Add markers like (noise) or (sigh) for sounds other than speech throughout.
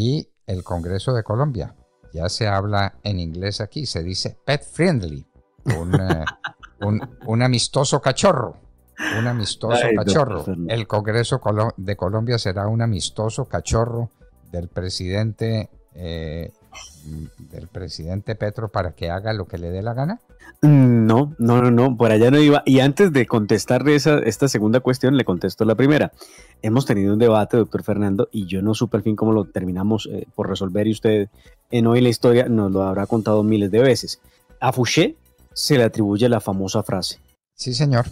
Y el Congreso de Colombia. Ya se habla en inglés aquí, se dice pet friendly, un, eh, (laughs) un, amistoso cachorro. Un amistoso cachorro. El Congreso de Colombia será un amistoso cachorro del presidente eh, del presidente Petro para que haga lo que le dé la gana? No, no, no, no, por allá no iba. Y antes de contestarle esa, esta segunda cuestión, le contesto la primera. Hemos tenido un debate, doctor Fernando, y yo no supe al fin cómo lo terminamos eh, por resolver y usted en hoy la historia nos lo habrá contado miles de veces. A Fouché se le atribuye la famosa frase. Sí, señor.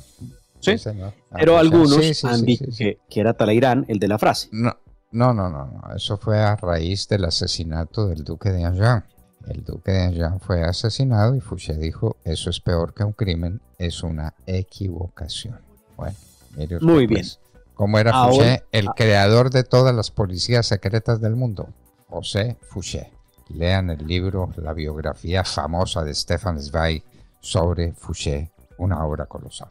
Sí, señor. Pero algunos han dicho que, que, era Talairán el de la frase. No, no, no, no, Eso fue a raíz del asesinato del duque de Anjou. El duque de Anjou fue asesinado y Fouché dijo, eso es peor que un crimen, es una equivocación. Bueno, Muy bien. Pues, ¿Cómo era Fouché? El creador de todas las policías secretas del mundo. José Fouché. Lean el libro, la biografía famosa de Stefan Zweig sobre Fouché, una obra colosal.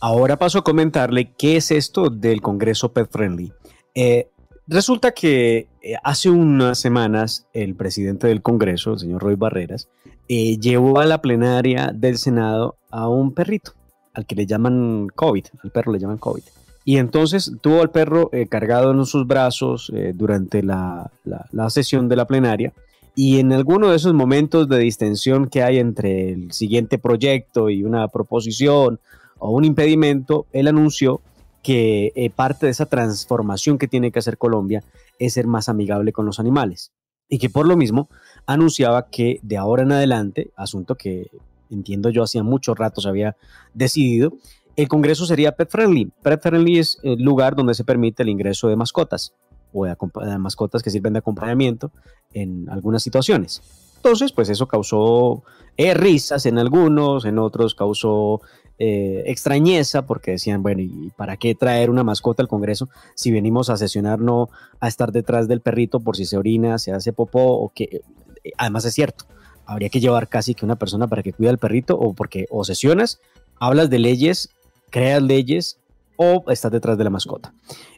Ahora paso a comentarle qué es esto del Congreso Pet Friendly. Eh, Resulta que eh, hace unas semanas el presidente del Congreso, el señor Roy Barreras, eh, llevó a la plenaria del Senado a un perrito, al que le llaman COVID, al perro le llaman COVID. Y entonces tuvo al perro eh, cargado en sus brazos durante la, la, sesión de la plenaria. Y en alguno de esos momentos de distensión que hay entre el siguiente proyecto y una proposición o un impedimento, él anunció que eh, parte de esa transformación que tiene que hacer Colombia es ser más amigable con los animales. Y que por lo mismo anunciaba que de ahora en adelante, asunto que entiendo yo hacía mucho rato se había decidido, el Congreso sería pet friendly. Pet friendly es el lugar donde se permite el ingreso de mascotas o de, mascotas que sirven de acompañamiento en algunas situaciones. Entonces, pues eso causó eh, risas en algunos, en otros causó eh, extrañeza porque decían, bueno, ¿y para qué traer una mascota al Congreso si venimos a sesionar no a estar detrás del perrito por si se orina, se hace popó o que eh, además es cierto, habría que llevar casi que una persona para que cuide al perrito o porque o sesionas, hablas de leyes, creas leyes o estás detrás de la mascota.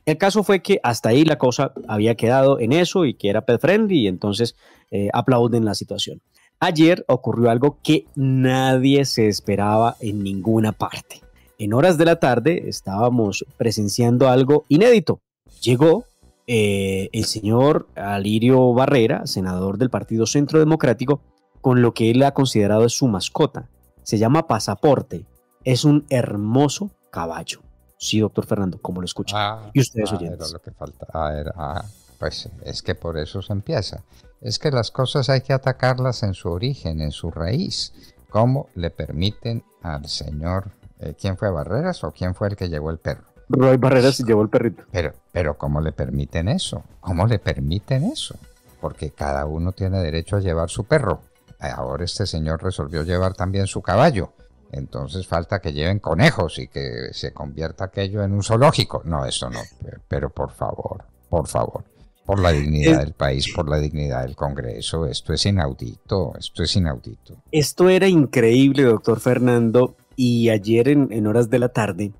El caso fue que hasta ahí la cosa había quedado en eso y que era pet friendly y entonces eh, aplauden la situación. Ayer ocurrió algo que nadie se esperaba en ninguna parte. En horas de la tarde estábamos presenciando algo inédito. Llegó eh, el señor Alirio Barrera, senador del Partido Centro Democrático, con lo que él ha considerado su mascota. Se llama Pasaporte. Es un hermoso caballo. Sí, doctor Fernando, como lo escucha. Ah, y ustedes ah, Era lo que falta. Ah, pues es que por eso se empieza es que las cosas hay que atacarlas en su origen, en su raíz. ¿Cómo le permiten al señor, eh, quién fue Barreras o quién fue el que llevó el perro? Roy Barreras llevó el perrito. Pero, pero ¿cómo le permiten eso? ¿Cómo le permiten eso? Porque cada uno tiene derecho a llevar su perro. Ahora este señor resolvió llevar también su caballo. Entonces falta que lleven conejos y que se convierta aquello en un zoológico. No, eso no. Pero por favor, por favor por la dignidad del país, por la dignidad del Congreso. Esto es inaudito, esto es inaudito. Esto era increíble, doctor Fernando, y ayer en, horas de la tarde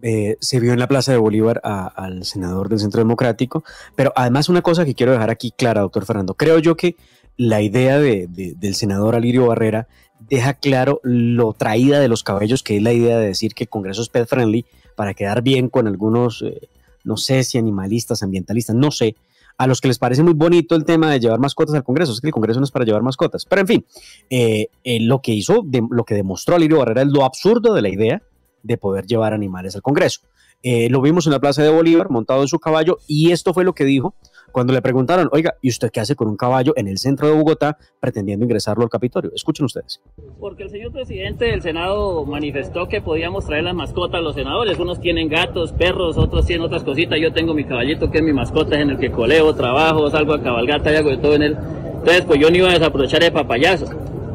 eh, se vio en la Plaza de Bolívar al senador del Centro Democrático, pero además una cosa que quiero dejar aquí clara, doctor Fernando, creo yo que la idea del senador Alirio Barrera deja claro lo traída de los cabellos, que es la idea de decir que el Congreso es pet friendly para quedar bien con algunos... Eh, no sé si animalistas, ambientalistas, no sé, a los que les parece muy bonito el tema de llevar mascotas al Congreso. Es que el Congreso no es para llevar mascotas. Pero en fin, eh, eh, lo que hizo, lo que demostró Lirio Barrera es lo absurdo de la idea de poder llevar animales al Congreso. Eh, lo vimos en la Plaza de Bolívar montado en su caballo y esto fue lo que dijo cuando le preguntaron, oiga, ¿y usted qué hace con un caballo en el centro de Bogotá pretendiendo ingresarlo al Capitolio? Escuchen ustedes. Porque el señor presidente del Senado manifestó que podíamos traer las mascotas a los senadores. Unos tienen gatos, perros, otros tienen otras cositas. Yo tengo mi caballito que es mi mascota, es en el que coleo, trabajo, salgo a cabalgata y hago de todo en él. Entonces, pues yo no iba a desaprovechar de papayazo.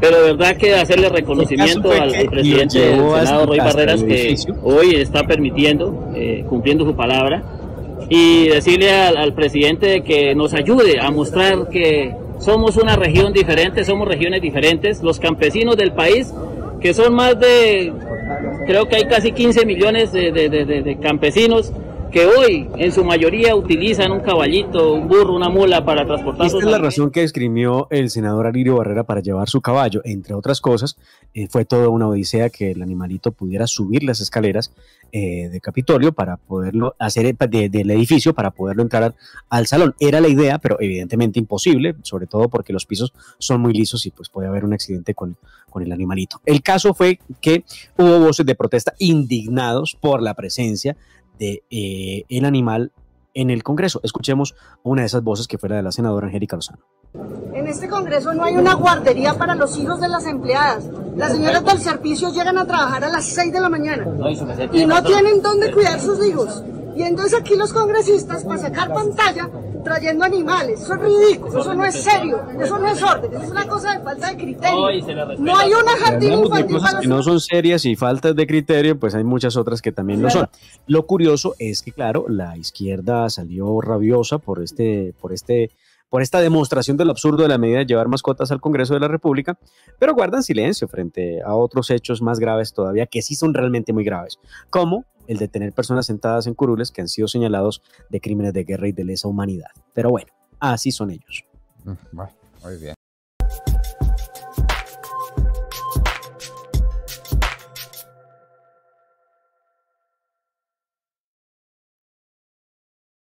Pero de verdad que hacerle reconocimiento al, presidente del Senado, Roy Barreras, que hoy está permitiendo, eh, cumpliendo su palabra, y decirle al, presidente que nos ayude a mostrar que somos una región diferente, somos regiones diferentes, los campesinos del país, que son más de, creo que hay casi 15 millones de, campesinos, que hoy en su mayoría utilizan un caballito, un burro, una mula para transportar Esta es la razón que escribió el senador Alirio Barrera para llevar su caballo. Entre otras cosas, eh, fue toda una odisea que el animalito pudiera subir las escaleras eh, de Capitolio para poderlo hacer eh, del edificio para poderlo entrar al salón. Era la idea, pero evidentemente imposible, sobre todo porque los pisos son muy lisos y pues puede haber un accidente con, con el animalito. El caso fue que hubo voces de protesta indignados por la presencia de eh, el animal en el Congreso. Escuchemos una de esas voces que fue la de la senadora Angélica Lozano. En este Congreso no hay una guardería para los hijos de las empleadas. Las señoras del servicio llegan a trabajar a las 6 de la mañana y no tienen dónde cuidar sus hijos. Y entonces aquí los congresistas para sacar pantalla trayendo animales. Eso es ridículo, eso no es serio, eso no es orden, eso es una cosa de falta de criterio. No hay una jardín infantil cosas que no son serias y faltas de criterio, pues hay muchas otras que también lo son. Lo curioso es que, claro, la izquierda salió rabiosa por este, por este por esta demostración del absurdo de la medida de llevar mascotas al Congreso de la República, pero guardan silencio frente a otros hechos más graves todavía, que sí son realmente muy graves, como el de tener personas sentadas en curules que han sido señalados de crímenes de guerra y de lesa humanidad. Pero bueno, así son ellos. Mm, muy bien.